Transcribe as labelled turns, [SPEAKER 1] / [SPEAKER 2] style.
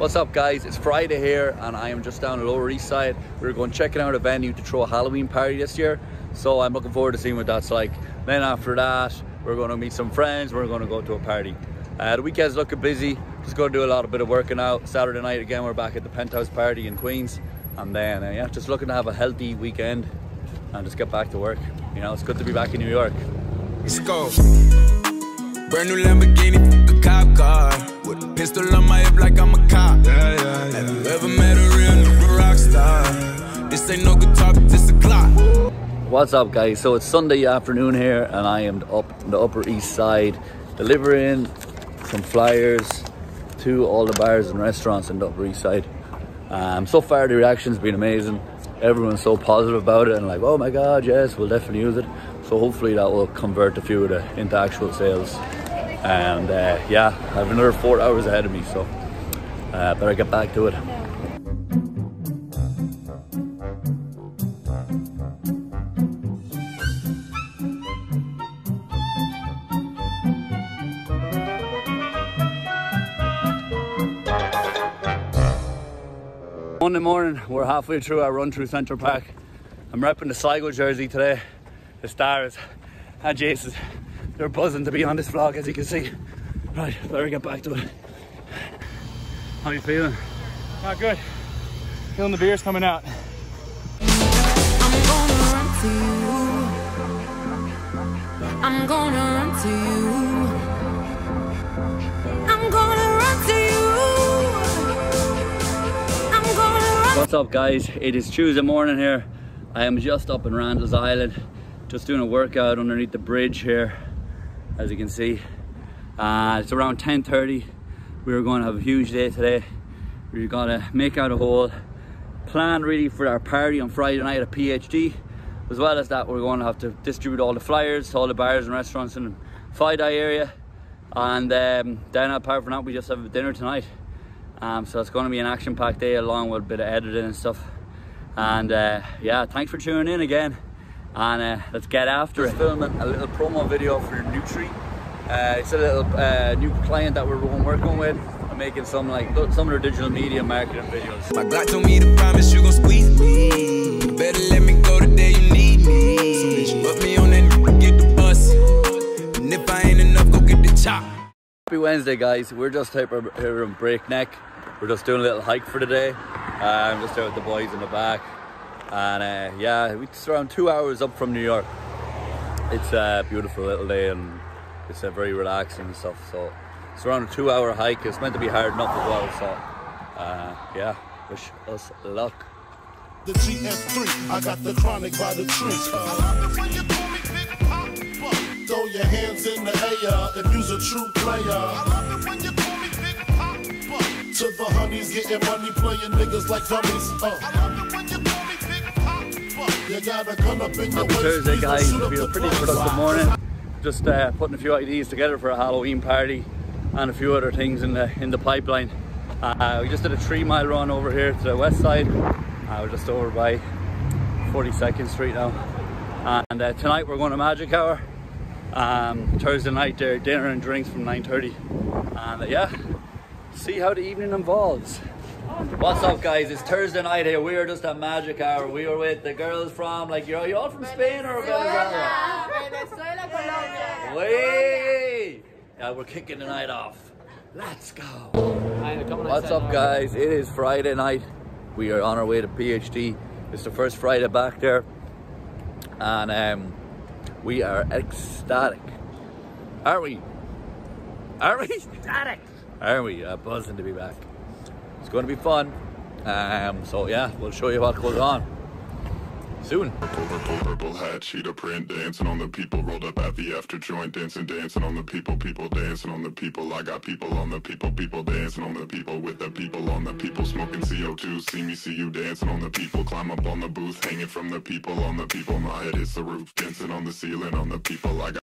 [SPEAKER 1] What's up guys, it's Friday here and I am just down the Lower East Side. We're going checking out a venue to throw a Halloween party this year. So I'm looking forward to seeing what that's like. Then after that, we're going to meet some friends, we're going to go to a party. Uh, the weekend's looking busy, just going to do a lot of bit of working out. Saturday night again, we're back at the Penthouse Party in Queens. And then, uh, yeah, just looking to have a healthy weekend and just get back to work. You know, it's good to be back in New York.
[SPEAKER 2] Let's go. Brand new Lamborghini, a cop car. With a pistol on my hip like I'm a cop. Yeah, yeah, yeah. Have you ever met a real nigga rock star? This ain't no guitar, but this a clock.
[SPEAKER 1] What's up guys? So it's Sunday afternoon here and I am up in the Upper East Side delivering some flyers to all the bars and restaurants in the Upper East Side. Um, so far the reaction's been amazing. Everyone's so positive about it and like, oh my God, yes, we'll definitely use it. So hopefully that will convert a few of the into actual sales. And uh, yeah, I have another four hours ahead of me, so uh, better get back to it. Monday morning, we're halfway through our run through Central Park. I'm repping the Sligo jersey today. The stars and Jason, they're buzzing to be on this vlog as you can see. Right, better get back to it. How you feeling?
[SPEAKER 3] Not good. Feeling the beers coming out.
[SPEAKER 4] I'm gonna run to you. I'm gonna run to you. I'm gonna run to you. I'm gonna run.
[SPEAKER 1] What's up guys? It is Tuesday morning here. I am just up in Randall's Island, just doing a workout underneath the bridge here, as you can see. Uh, it's around 10.30. We are going to have a huge day today. We're gonna make out a hole, plan really for our party on Friday night at PhD. As well as that, we're going to have to distribute all the flyers to all the bars and restaurants in the FiDi area. And um, then apart from that, we just have a dinner tonight. Um, so it's going to be an action-packed day along with a bit of editing and stuff. And uh, yeah, thanks for tuning in again. And uh, let's get after it. Filming a little promo video for Nutri. Uh, it's a little uh, new client that we're working with. I'm making some like some of their digital media marketing videos.
[SPEAKER 2] My Glock told me to promise you gon' squeeze me. You better let me go the day you need me. So put me on that get the bus. And if I ain't enough, go get the chop.
[SPEAKER 1] Happy Wednesday, guys. We're just here here in Breakneck. We're just doing a little hike for the day. I'm just out with the boys in the back. And uh, yeah, it's around two hours up from New York. It's a beautiful little day and it's a very relaxing stuff. So it's around a two hour hike. It's meant to be hard enough as well. So uh, yeah, wish us luck.
[SPEAKER 5] The GS3, I got the chronic by the tree. Throw your hands in the air if you's a true player. To the honeys, getting money, playing niggas like dummies. Uh.
[SPEAKER 1] Happy Thursday, guys. It'll be a pretty productive morning. Just uh, putting a few ideas together for a Halloween party and a few other things in the in the pipeline. Uh, we just did a three mile run over here to the west side. Uh, we're just over by 42nd Street now. And uh, tonight we're going to Magic Hour. Um, Thursday night there, dinner and drinks from 9.30. And uh, yeah, see how the evening evolves. What's up guys, it's Thursday night here. We are just at Magic Hour. We are with the girls from, like, you're, you all from Spain or Venezuela?
[SPEAKER 6] Venezuela, Colombia.
[SPEAKER 1] Wait! Yeah, we're kicking the night off. Let's go. What's up, guys? It is Friday night. We are on our way to PhD. It's the first Friday back there, and um, we are ecstatic. Are we? Are we? Ecstatic. Are we? Uh, buzzing to be back. It's going to be fun. Um, so yeah, we'll show you what goes on soon.
[SPEAKER 7] Purple, purple hat, cheetah print, dancing on the people. Rolled up at the after joint, dancing, dancing on the people. People dancing on the people. I got people on the people. People dancing on the people with the people on the people. Smoking CO2. See me, see you dancing on the people. Climb up on the booth, hanging from the people on the people. My head is the roof, dancing on the ceiling on the people. I got